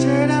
turn